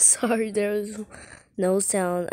Sorry, there was no sound.